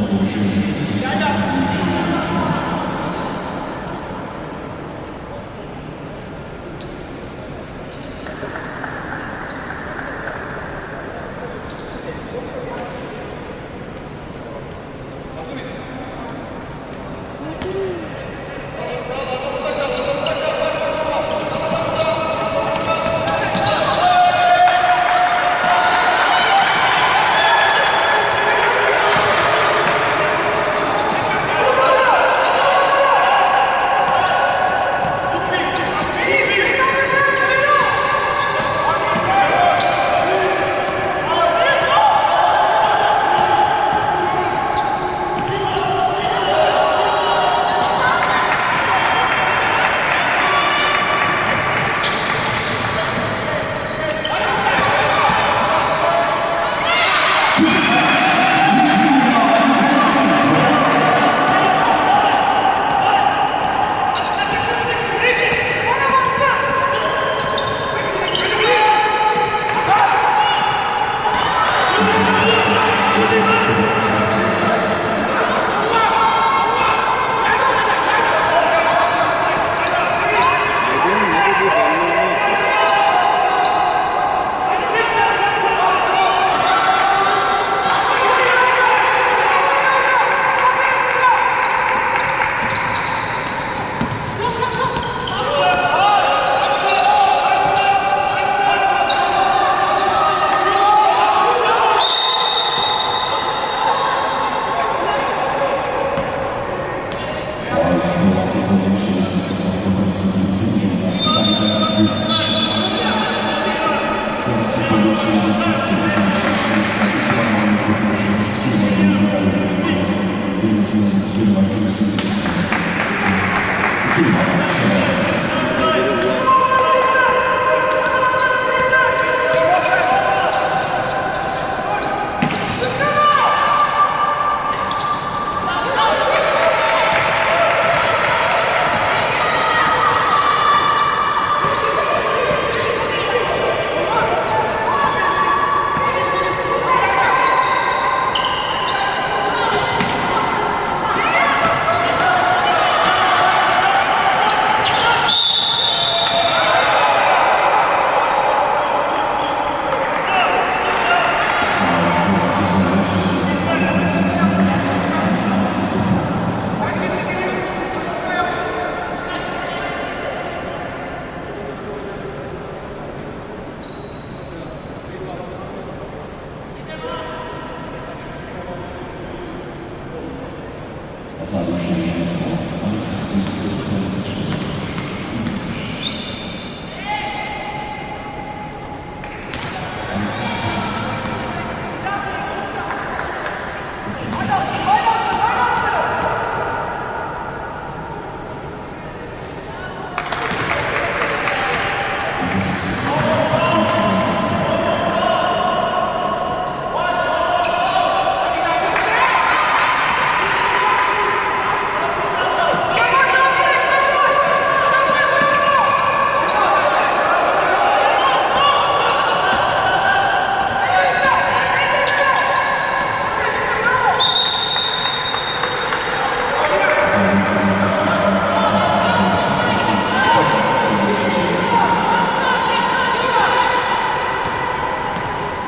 我是演员虞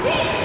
Yeah.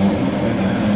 Amen.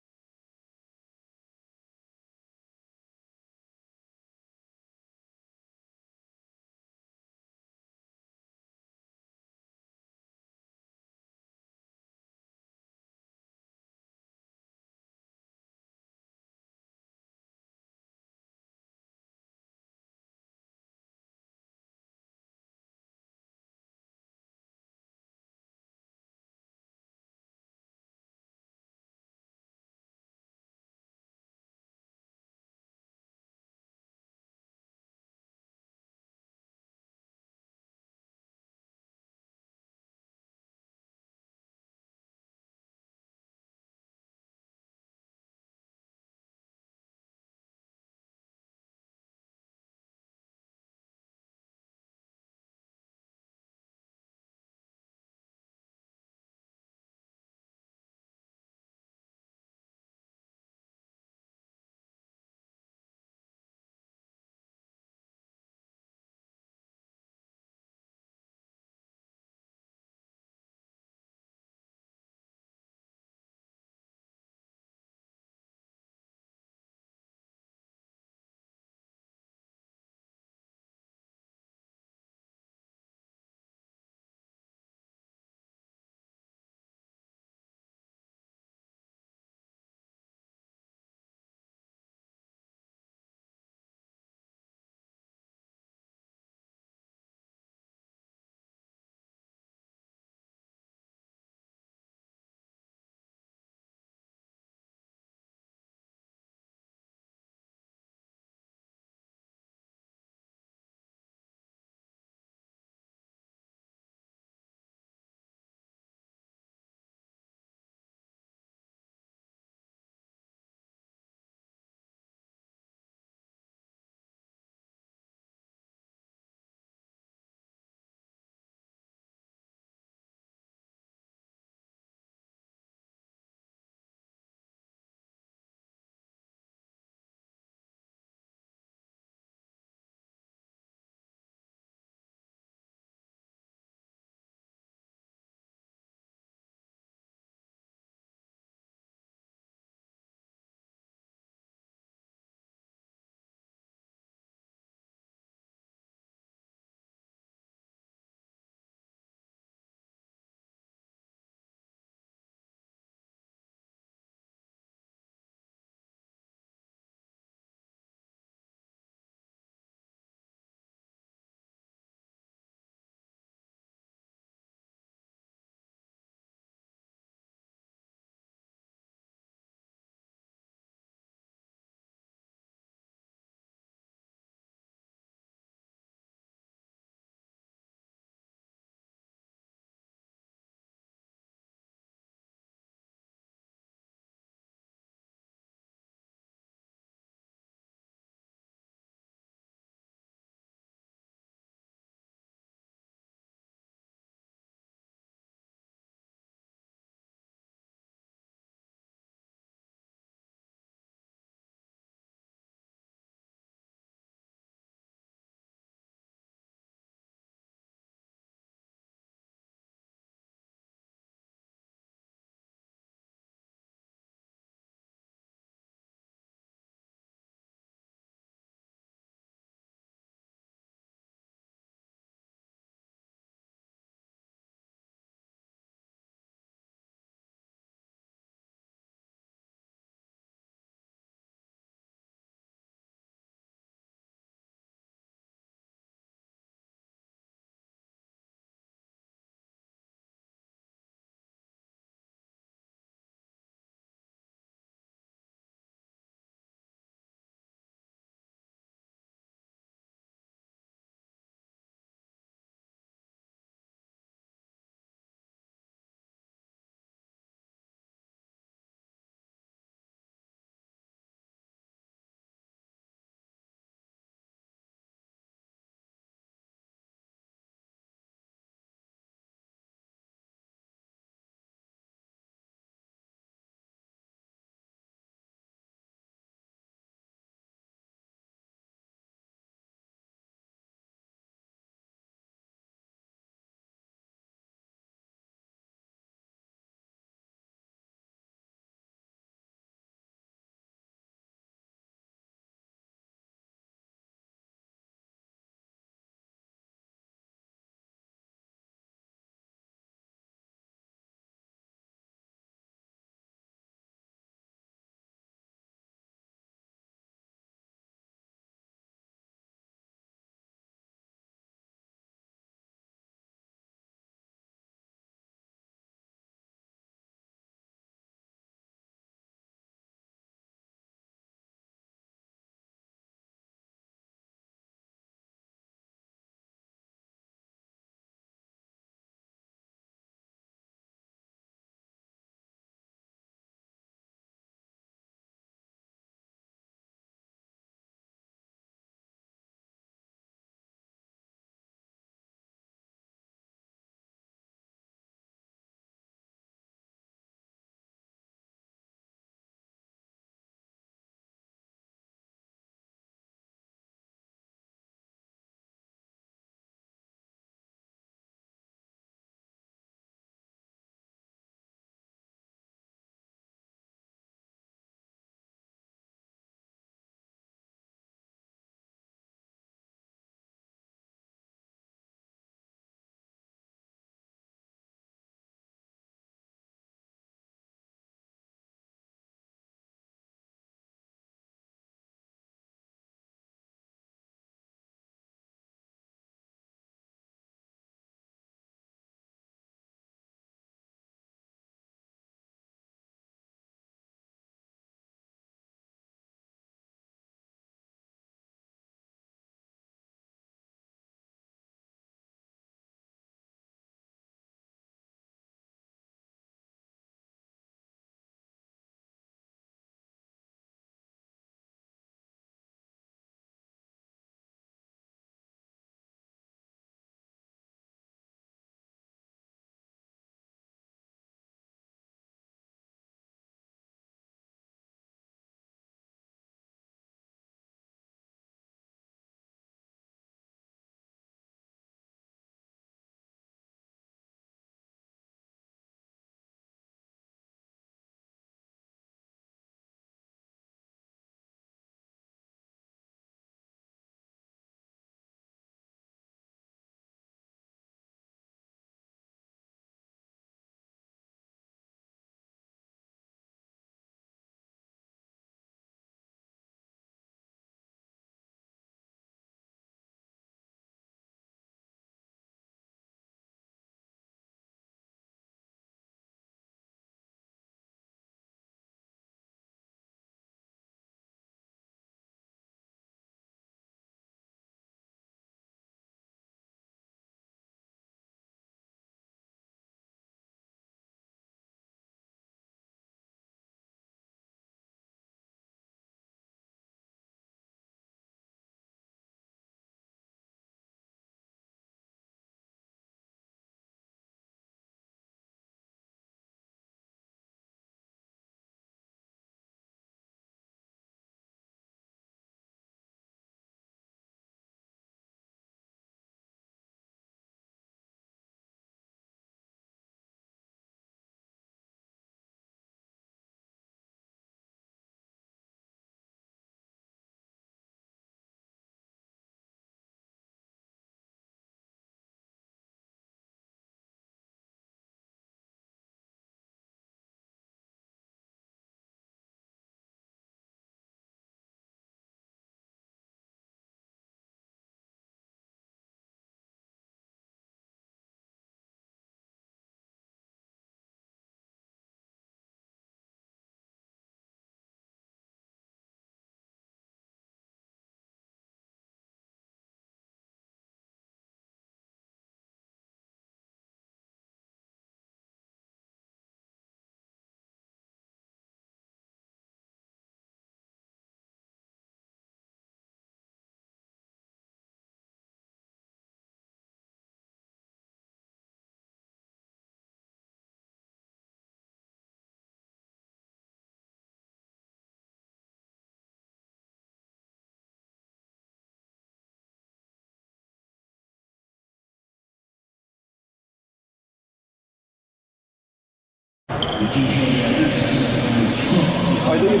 Kayda geç.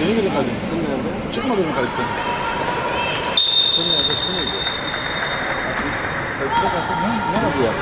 Beni bile kaydı. Sen nerede? Çıkmadı mı kayıtta? Sen nerede? Sen nerede? Kayıtta kayıtta ne, ne yapıyor?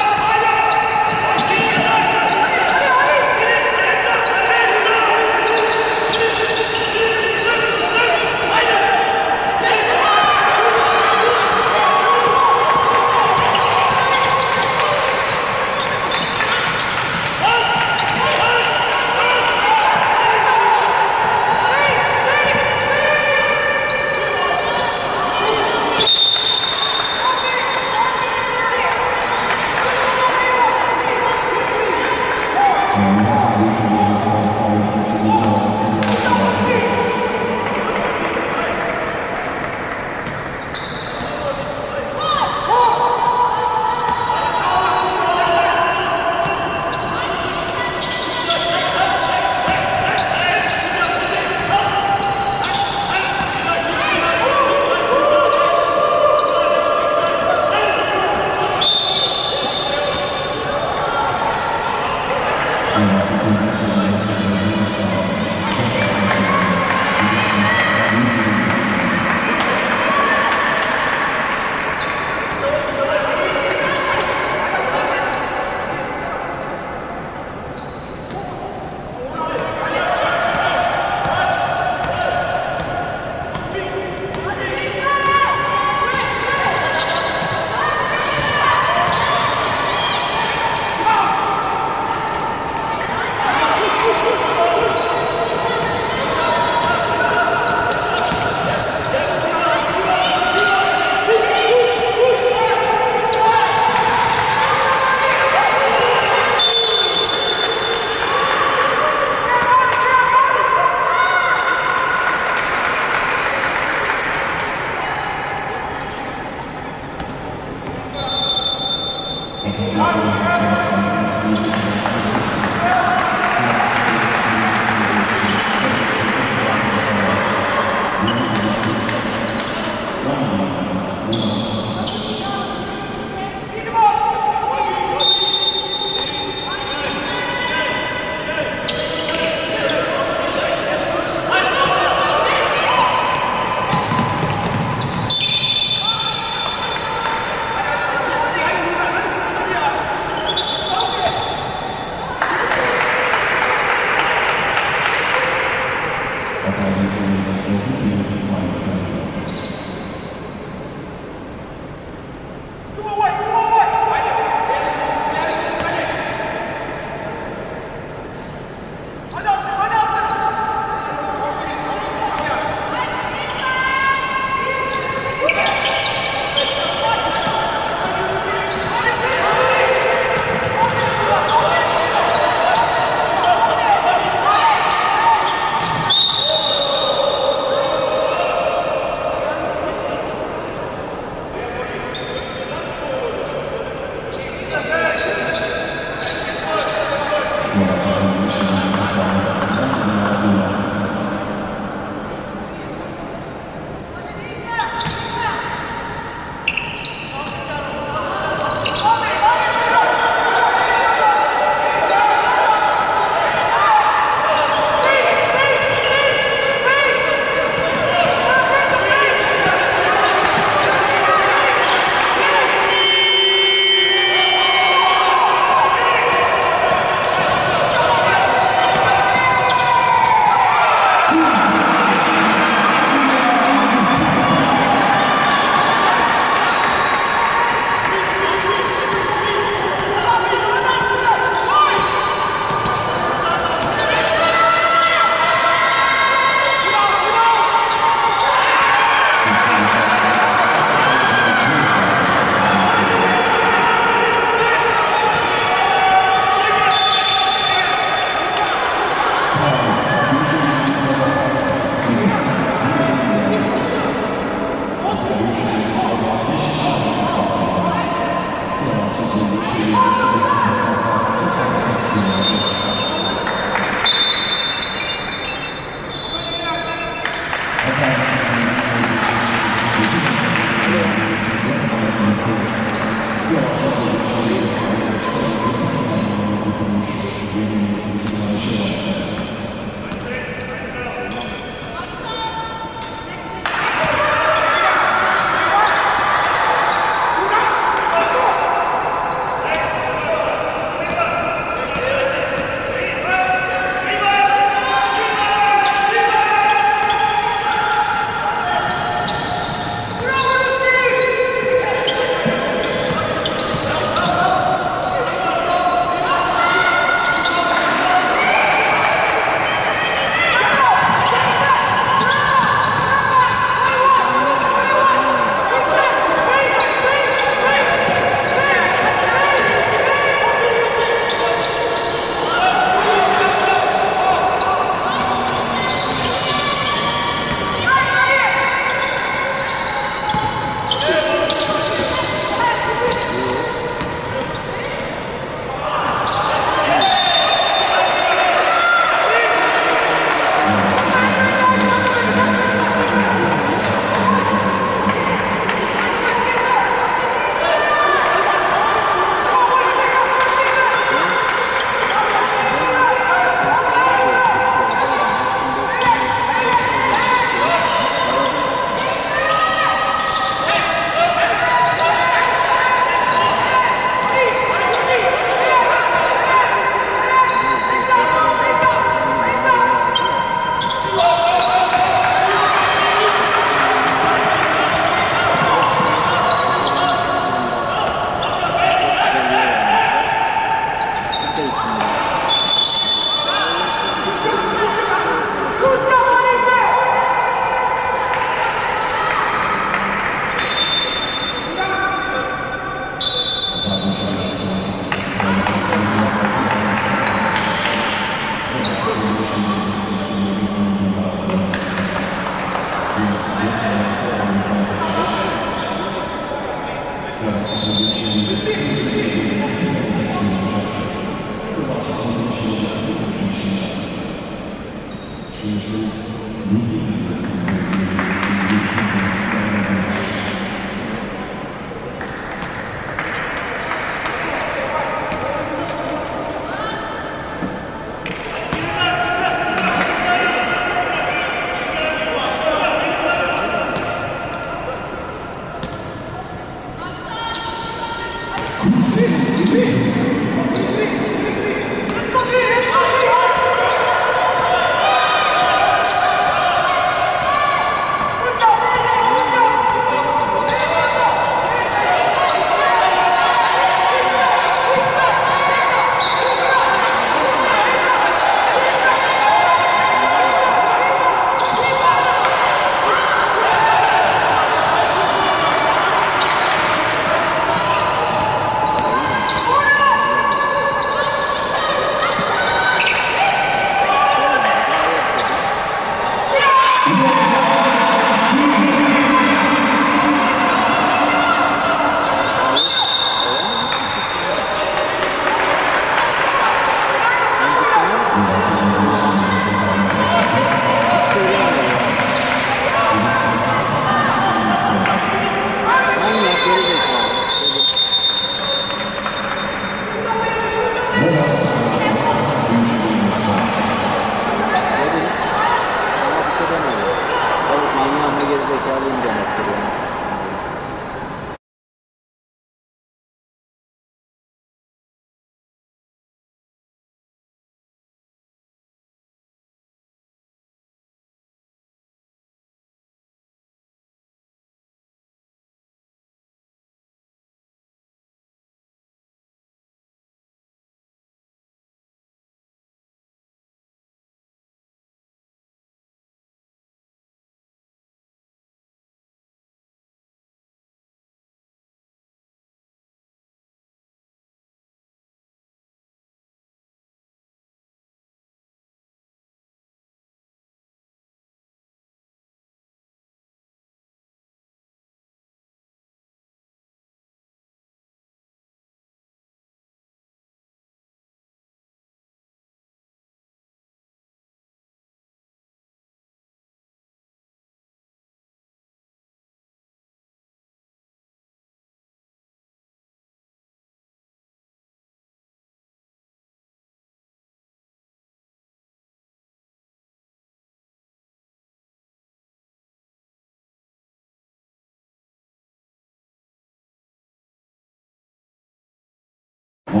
Eğer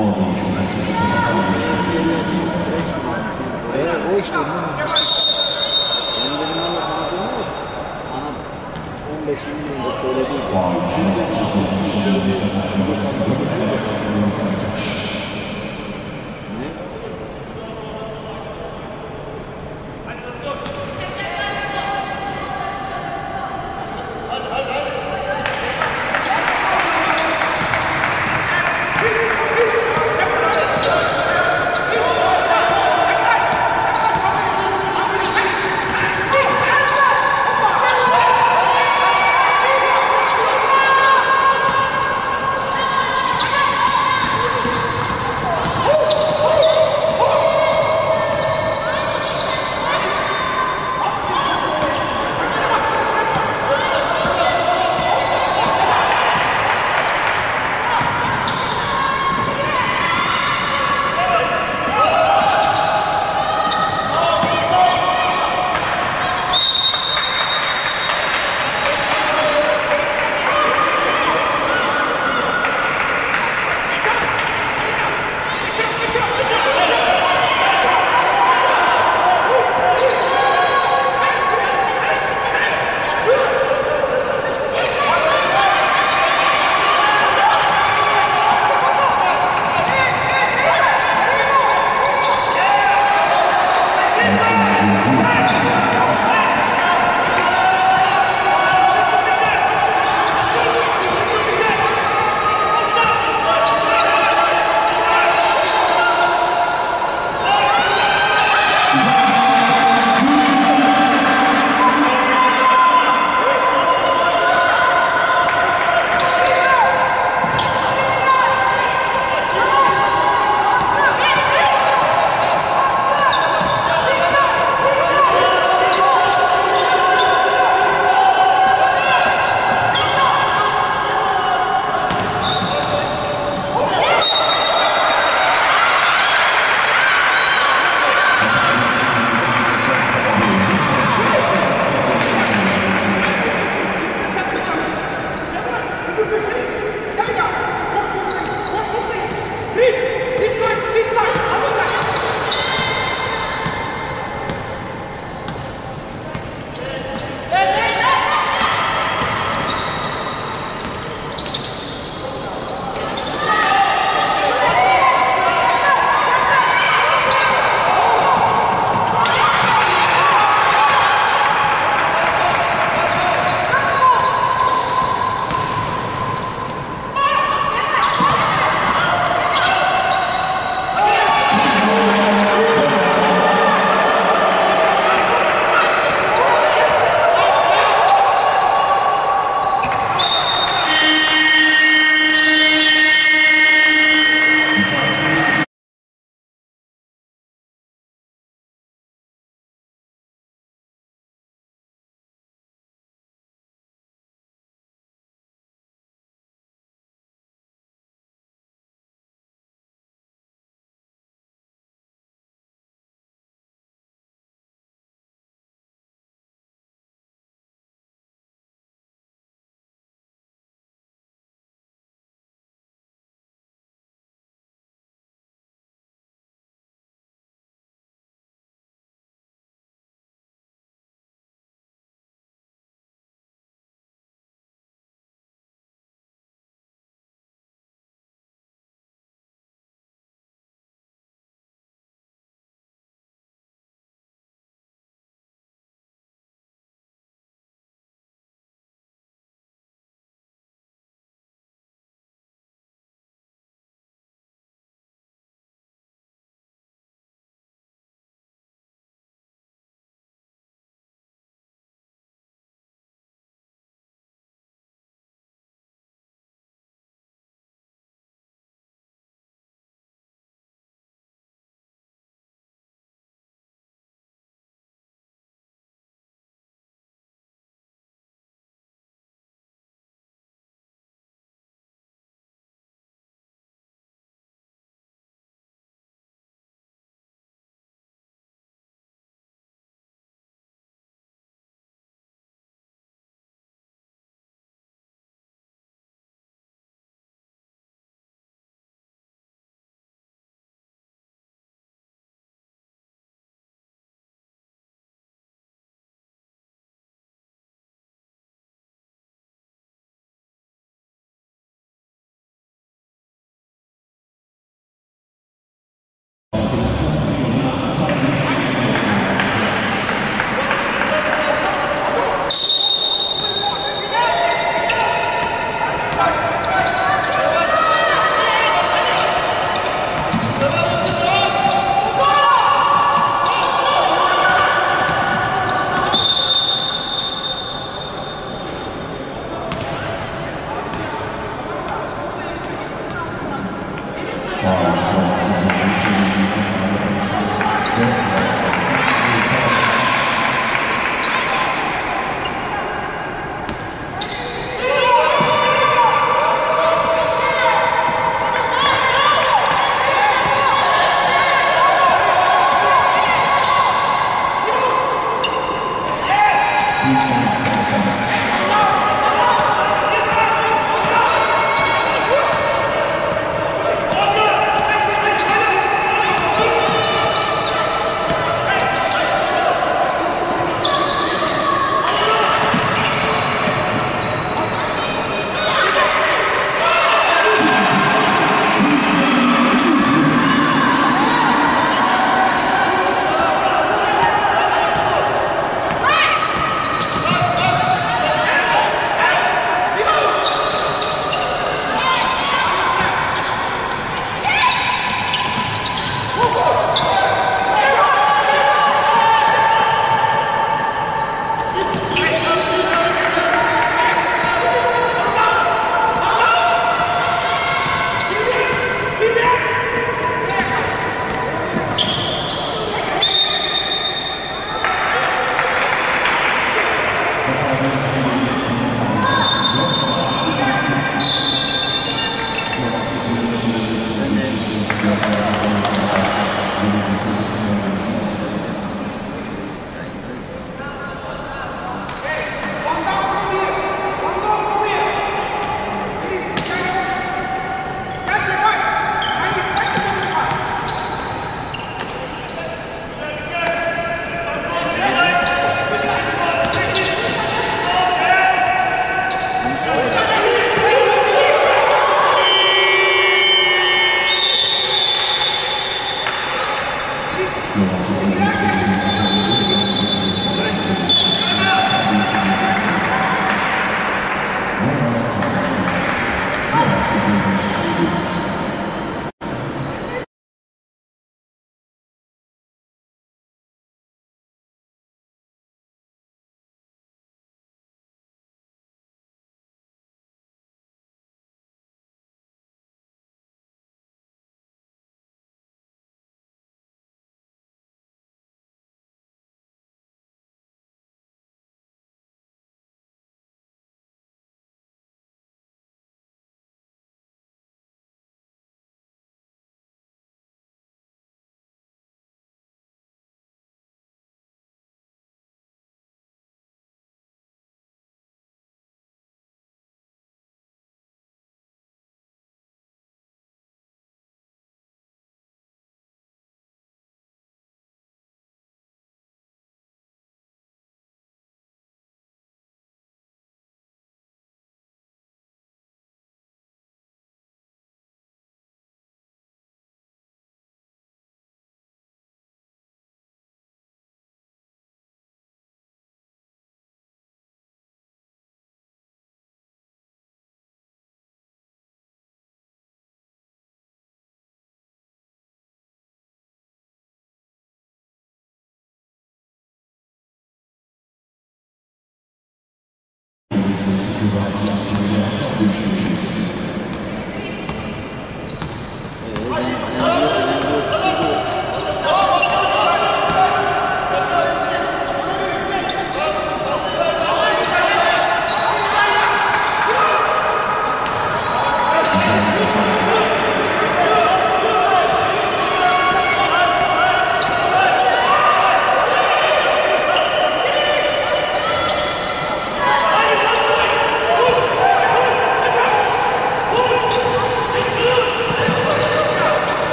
o işte senin benim valla tanıdığım yok. Ana 15 yıl önce söylediğim.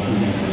чужих